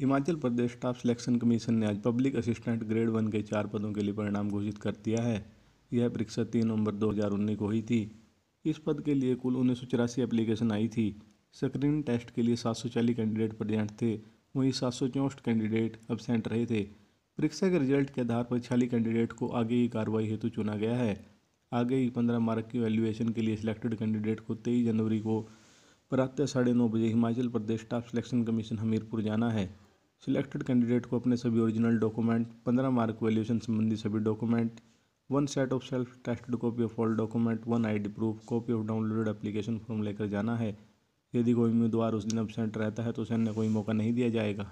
Himachal Pradesh staff selection commission ने आज public assistant grade one के चार पदों के लिए परिणाम घोषित कर दिया है। यह परीक्षा तीन नवंबर दो हज़ार उन्नीस को हुई थी। इस पद के लिए कुल उन्नीस सौ चौरासी एप्लीकेशन आई थी। स्क्रीनिंग टेस्ट के लिए सात सौ चालीस कैंडिडेट प्रेजेंट थे। वहीं सात सौ चौंसठ कैंडिडेट अबसेंट रहे थे। परीक्षा के रिज़ल्ट के आधार पर छियालीस कैंडिडेट को आगे की कार्रवाई हेतु चुना गया है। आगे ही पंद्रह मार्क की वैल्यूएशन के लिए सिलेक्टेड कैंडिडेट को तेईस जनवरी को प्रातः साढ़े नौ बजे Himachal Pradesh staff selection commission Hamirpur जाना है। सिलेक्टेड कैंडिडेट को अपने सभी ओरिजिनल डॉक्यूमेंट, पंद्रह मार्क वैल्यूएशन संबंधी सभी document, one set of self tested copy of all document, one ID proof copy of downloaded application form लेकर जाना है। यदि कोई उम्मीदवार उस दिन एबसेंट रहता है तो उसे अन्य कोई मौका नहीं दिया जाएगा।